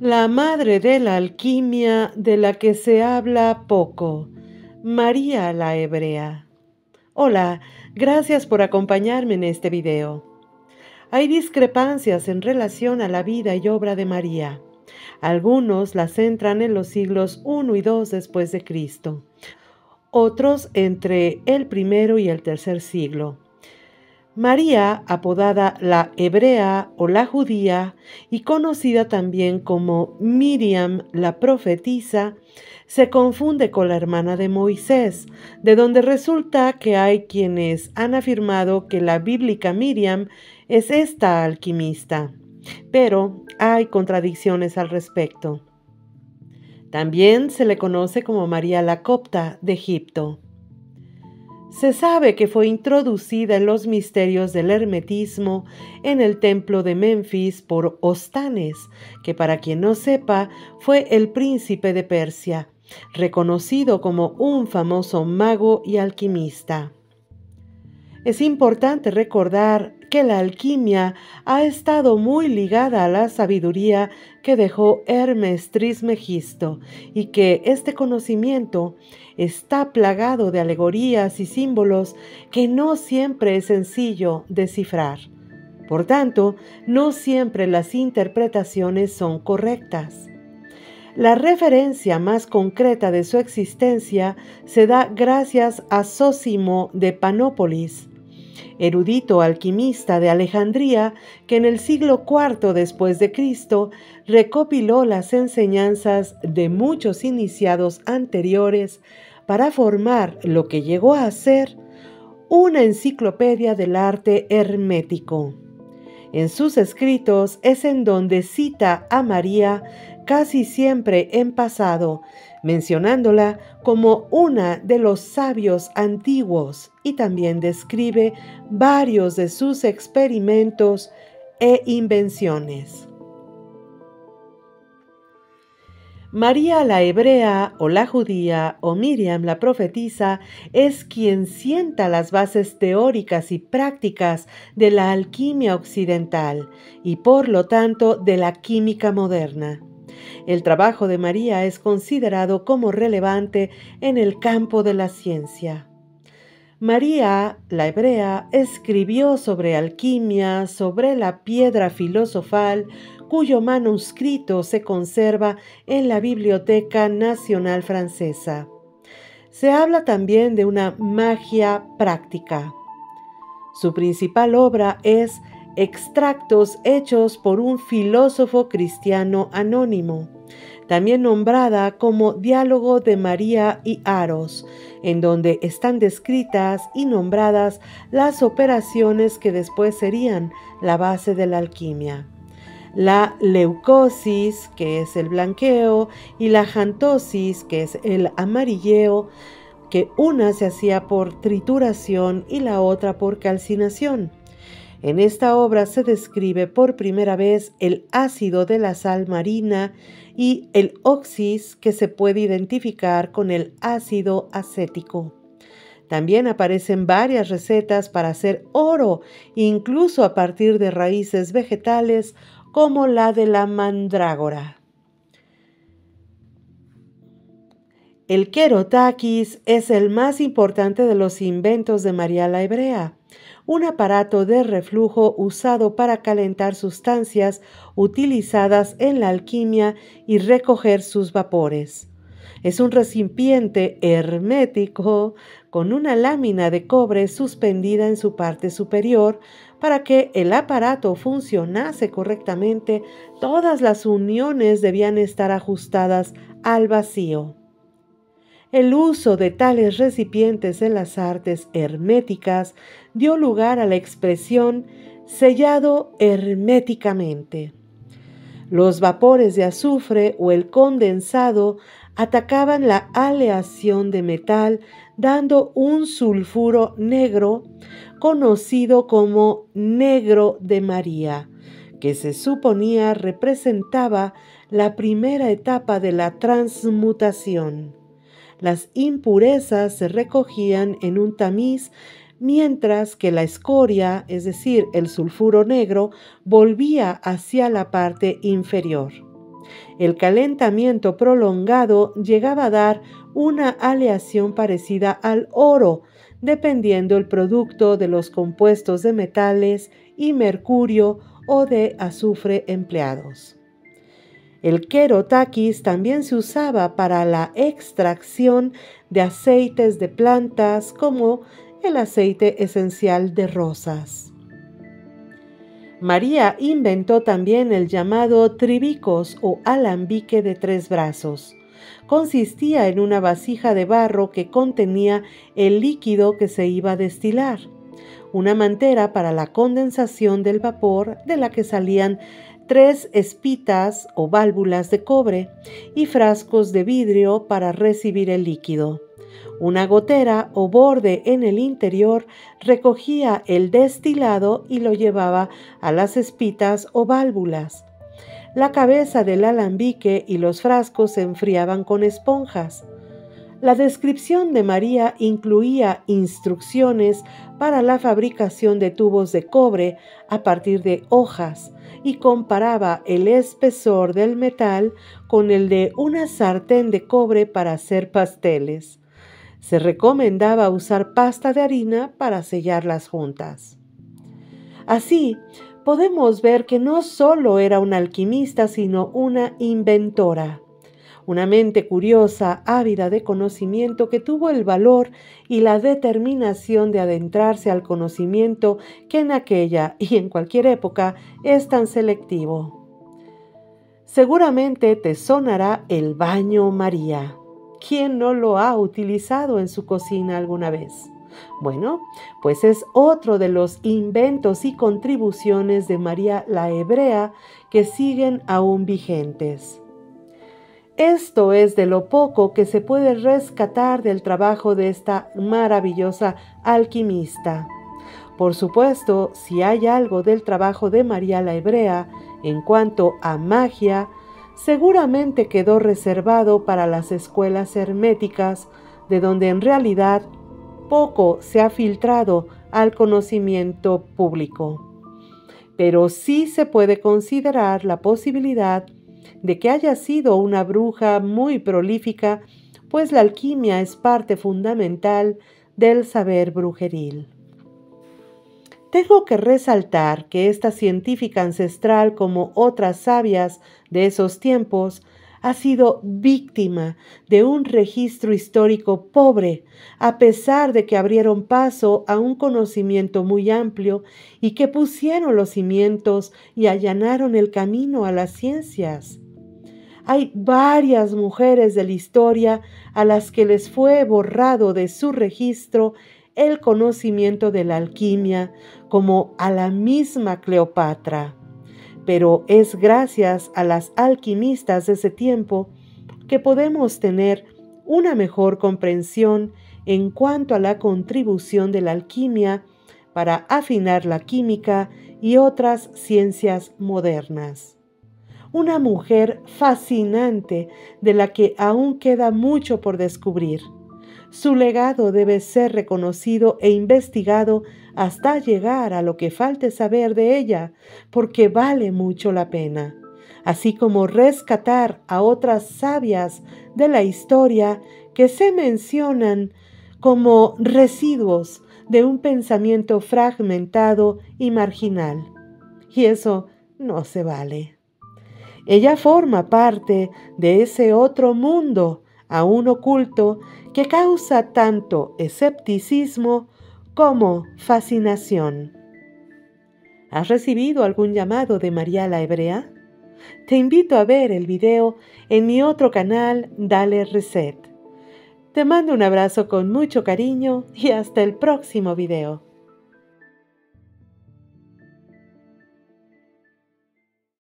La madre de la alquimia de la que se habla poco, María la Hebrea. Hola, gracias por acompañarme en este video. Hay discrepancias en relación a la vida y obra de María. Algunos la centran en los siglos I y II después de Cristo, otros entre el primero y el tercer siglo. María, apodada la hebrea o la judía y conocida también como Miriam la profetisa, se confunde con la hermana de Moisés, de donde resulta que hay quienes han afirmado que la bíblica Miriam es esta alquimista, pero hay contradicciones al respecto. También se le conoce como María la Copta de Egipto. Se sabe que fue introducida en los misterios del hermetismo en el templo de Memphis por Ostanes, que para quien no sepa fue el príncipe de Persia, reconocido como un famoso mago y alquimista. Es importante recordar que la alquimia ha estado muy ligada a la sabiduría que dejó Hermes Trismegisto y que este conocimiento está plagado de alegorías y símbolos que no siempre es sencillo descifrar. Por tanto, no siempre las interpretaciones son correctas. La referencia más concreta de su existencia se da gracias a Sósimo de Panópolis, erudito alquimista de Alejandría, que en el siglo IV después de Cristo recopiló las enseñanzas de muchos iniciados anteriores para formar lo que llegó a ser una enciclopedia del arte hermético. En sus escritos es en donde cita a María casi siempre en pasado, mencionándola como una de los sabios antiguos y también describe varios de sus experimentos e invenciones. María la hebrea o la judía o Miriam la profetisa es quien sienta las bases teóricas y prácticas de la alquimia occidental y por lo tanto de la química moderna. El trabajo de María es considerado como relevante en el campo de la ciencia. María, la hebrea, escribió sobre alquimia, sobre la piedra filosofal, cuyo manuscrito se conserva en la Biblioteca Nacional Francesa. Se habla también de una magia práctica. Su principal obra es extractos hechos por un filósofo cristiano anónimo, también nombrada como Diálogo de María y Aros, en donde están descritas y nombradas las operaciones que después serían la base de la alquimia la leucosis, que es el blanqueo, y la jantosis, que es el amarilleo, que una se hacía por trituración y la otra por calcinación. En esta obra se describe por primera vez el ácido de la sal marina y el oxis que se puede identificar con el ácido acético. También aparecen varias recetas para hacer oro, incluso a partir de raíces vegetales como la de la mandrágora. El querotaquis es el más importante de los inventos de María la Hebrea, un aparato de reflujo usado para calentar sustancias utilizadas en la alquimia y recoger sus vapores. Es un recipiente hermético con una lámina de cobre suspendida en su parte superior para que el aparato funcionase correctamente, todas las uniones debían estar ajustadas al vacío. El uso de tales recipientes en las artes herméticas dio lugar a la expresión sellado herméticamente. Los vapores de azufre o el condensado atacaban la aleación de metal dando un sulfuro negro conocido como negro de María, que se suponía representaba la primera etapa de la transmutación. Las impurezas se recogían en un tamiz mientras que la escoria, es decir, el sulfuro negro, volvía hacia la parte inferior. El calentamiento prolongado llegaba a dar una aleación parecida al oro, dependiendo el producto de los compuestos de metales y mercurio o de azufre empleados. El querotaquis también se usaba para la extracción de aceites de plantas como el aceite esencial de rosas. María inventó también el llamado tribicos o alambique de tres brazos. Consistía en una vasija de barro que contenía el líquido que se iba a destilar, una mantera para la condensación del vapor de la que salían tres espitas o válvulas de cobre y frascos de vidrio para recibir el líquido. Una gotera o borde en el interior recogía el destilado y lo llevaba a las espitas o válvulas. La cabeza del alambique y los frascos se enfriaban con esponjas. La descripción de María incluía instrucciones para la fabricación de tubos de cobre a partir de hojas y comparaba el espesor del metal con el de una sartén de cobre para hacer pasteles se recomendaba usar pasta de harina para sellar las juntas. Así, podemos ver que no solo era una alquimista, sino una inventora, una mente curiosa, ávida de conocimiento que tuvo el valor y la determinación de adentrarse al conocimiento que en aquella y en cualquier época es tan selectivo. Seguramente te sonará el baño María. ¿Quién no lo ha utilizado en su cocina alguna vez? Bueno, pues es otro de los inventos y contribuciones de María la Hebrea que siguen aún vigentes. Esto es de lo poco que se puede rescatar del trabajo de esta maravillosa alquimista. Por supuesto, si hay algo del trabajo de María la Hebrea en cuanto a magia, seguramente quedó reservado para las escuelas herméticas, de donde en realidad poco se ha filtrado al conocimiento público. Pero sí se puede considerar la posibilidad de que haya sido una bruja muy prolífica, pues la alquimia es parte fundamental del saber brujeril. Tengo que resaltar que esta científica ancestral, como otras sabias de esos tiempos, ha sido víctima de un registro histórico pobre, a pesar de que abrieron paso a un conocimiento muy amplio y que pusieron los cimientos y allanaron el camino a las ciencias. Hay varias mujeres de la historia a las que les fue borrado de su registro el conocimiento de la alquimia como a la misma Cleopatra. Pero es gracias a las alquimistas de ese tiempo que podemos tener una mejor comprensión en cuanto a la contribución de la alquimia para afinar la química y otras ciencias modernas. Una mujer fascinante de la que aún queda mucho por descubrir su legado debe ser reconocido e investigado hasta llegar a lo que falte saber de ella, porque vale mucho la pena, así como rescatar a otras sabias de la historia que se mencionan como residuos de un pensamiento fragmentado y marginal. Y eso no se vale. Ella forma parte de ese otro mundo aún oculto que causa tanto escepticismo como fascinación. ¿Has recibido algún llamado de María la Hebrea? Te invito a ver el video en mi otro canal Dale Reset. Te mando un abrazo con mucho cariño y hasta el próximo video.